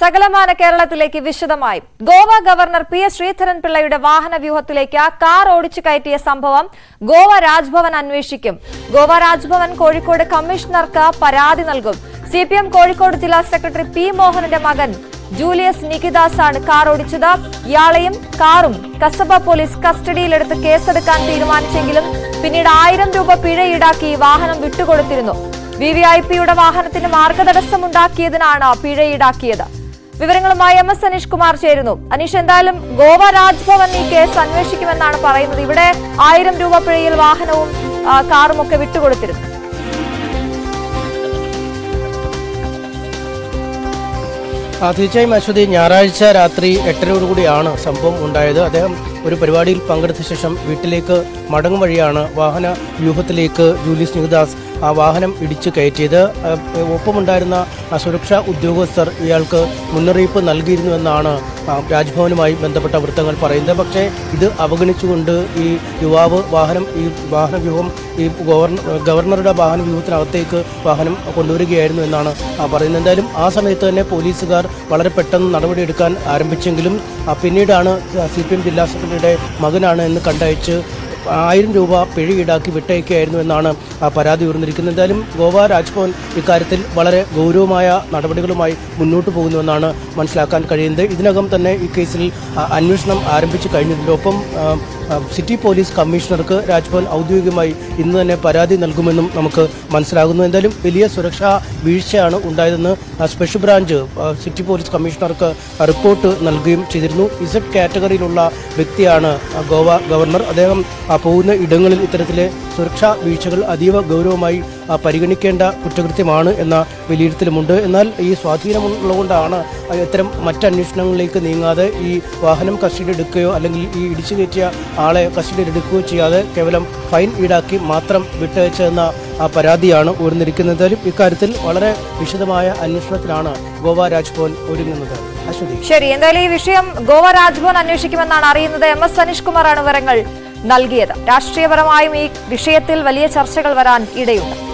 സകലമാന കേരളത്തിലേക്ക് വിശദമായി. ഗോവ ഗവർണർ പി എസ് ശ്രീധരൻപിള്ളയുടെ വാഹന വ്യൂഹത്തിലേക്ക് കാർ ഓടിച്ചു കയറ്റിയ സംഭവം ഗോവ രാജ്ഭവൻ അന്വേഷിക്കും. ഗോവ രാജ്ഭവൻ കോഴിക്കോട് കമ്മീഷണർക്ക് പരാതി നൽകും. സി കോഴിക്കോട് ജില്ലാ സെക്രട്ടറി പി മോഹനന്റെ മകൻ ജൂലിയസ് നികിദാസ് ആണ് കാർ ഓടിച്ചത്. ഇയാളെയും കാറും കസബ പോലീസ് കസ്റ്റഡിയിലെടുത്ത് കേസെടുക്കാൻ തീരുമാനിച്ചെങ്കിലും പിന്നീട് ആയിരം രൂപ പിഴ ഈടാക്കി വാഹനം വിട്ടുകൊടുത്തിരുന്നു. വി വി ഐ പിയുടെ വാഹനത്തിന് മാർഗതടസ്സമുണ്ടാക്കിയതിനാണ് പിഴ ഈടാക്കിയത്. വിവരങ്ങളുമായി എം എസ് അനീഷ് കുമാർ ചേരുന്നു. അനീഷ് എന്തായാലും ഗോവ രാജ്ഭവൻ ഈ കേസ് അന്വേഷിക്കുമെന്നാണ് പറയുന്നത്. ഇവിടെ ആയിരം രൂപ പിഴയിൽ വാഹനവും കാറും ഒക്കെ വിട്ടുകൊടുത്തിരുന്നു. തീർച്ചയായും അശ്വതി ഞായറാഴ്ച രാത്രി എട്ടരയോടുകൂടിയാണ് സംഭവം ഉണ്ടായത്. അദ്ദേഹം ഒരു പരിപാടിയിൽ പങ്കെടുത്ത ശേഷം വീട്ടിലേക്ക് മടങ്ങും വഴിയാണ് വാഹന വ്യൂഹത്തിലേക്ക് ജൂലി ആ വാഹനം ഇടിച്ചു കയറ്റിയത്. ആ, ഒപ്പമുണ്ടായിരുന്ന സുരക്ഷാ ഉദ്യോഗസ്ഥർ ഇയാൾക്ക് മുന്നറിയിപ്പ് നൽകിയിരുന്നുവെന്നാണ് ആ, രാജ്ഭവനുമായി ബന്ധപ്പെട്ട വൃത്തങ്ങൾ പറയുന്നത്. പക്ഷേ ഇത് അവഗണിച്ചുകൊണ്ട് ഈ യുവാവ് വാഹനം ഈ വാഹന വ്യൂഹം ഈ ഗവർണറുടെ വാഹന വ്യൂഹത്തിനകത്തേക്ക് വാഹനം കൊണ്ടുവരികയായിരുന്നു എന്നാണ് പറയുന്നത്. എന്തായാലും ആ സമയത്ത് തന്നെ പോലീസുകാർ വളരെ പെട്ടെന്ന് നടപടിയെടുക്കാൻ ആരംഭിച്ചെങ്കിലും ആ, പിന്നീടാണ് സി പി എം ജില്ലാ സെക്രട്ടറിയുടെ മകനാണ് എന്ന് കണ്ടയച്ച് ആയിരം രൂപ പിഴ ഈടാക്കി വിട്ടയക്കുകയായിരുന്നു എന്നാണ് പരാതി ഉയർന്നിരിക്കുന്നത്. എന്തായാലും ഗോവ രാജ്ഭവൻ ഇക്കാര്യത്തിൽ വളരെ ഗൗരവമായ നടപടികളുമായി മുന്നോട്ട് പോകുന്നുവെന്നാണ് മനസ്സിലാക്കാൻ കഴിയുന്നത്. ഇതിനകം തന്നെ ഈ കേസിൽ അന്വേഷണം ആരംഭിച്ചു കഴിഞ്ഞതിനൊപ്പം സിറ്റി പോലീസ് കമ്മീഷണർക്ക് രാജ്ഭവൻ ഔദ്യോഗികമായി ഇന്ന് തന്നെ പരാതി നൽകുമെന്നും നമുക്ക് മനസ്സിലാകുന്നു. എന്തായാലും വലിയ സുരക്ഷാ വീഴ്ചയാണ് ഉണ്ടായതെന്ന് സ്പെഷ്യൽ ബ്രാഞ്ച് സിറ്റി പോലീസ് കമ്മീഷണർക്ക് റിപ്പോർട്ട് നൽകുകയും ചെയ്തിരുന്നു. ഇസഡ് കാറ്റഗറിയിലുള്ള വ്യക്തിയാണ് ഗോവ ഗവർണർ. അദ്ദേഹം പോകുന്ന ഇടങ്ങളിൽ ഇത്തരത്തിലെ സുരക്ഷാ വീഴ്ചകൾ അതീവ ഗൗരവമായി പരിഗണിക്കേണ്ട കുറ്റകൃത്യമാണ് എന്ന വിലയിരുത്തലുമുണ്ട്. എന്നാൽ ഈ സ്വാധീനമുള്ളതുകൊണ്ടാണ് ഇത്തരം മറ്റന്വേഷണങ്ങളിലേക്ക് നീങ്ങാതെ ഈ വാഹനം കസ്റ്റഡി എടുക്കുകയോ അല്ലെങ്കിൽ ഈ ഇടിച്ചു കയറ്റിയ ആളെ കസ്റ്റഡി എടുക്കുകയോ ചെയ്യാതെ കേവലം ഫൈൻ ഈടാക്കി മാത്രം വിട്ടയച്ചെന്ന പരാതിയാണ് ഉയർന്നിരിക്കുന്നത്. എന്തായാലും ഇക്കാര്യത്തിൽ വളരെ വിശദമായ അന്വേഷണത്തിലാണ് ഗോവ രാജ്ഭവൻ ഒരുങ്ങുന്നത്. ശരി എന്തായാലും ഈ വിഷയം ഗോവ രാജ്ഭവൻ അന്വേഷിക്കുമെന്നാണ് അറിയുന്നത്. എം എസ് സനീഷ് കുമാറാണ് വിവരങ്ങൾ. നൽകിയത്. രാഷ്ട്രീയപരമായും ഈ വിഷയത്തിൽ വലിയ ചർച്ചകൾ വരാൻ ഇടയുണ്ട്.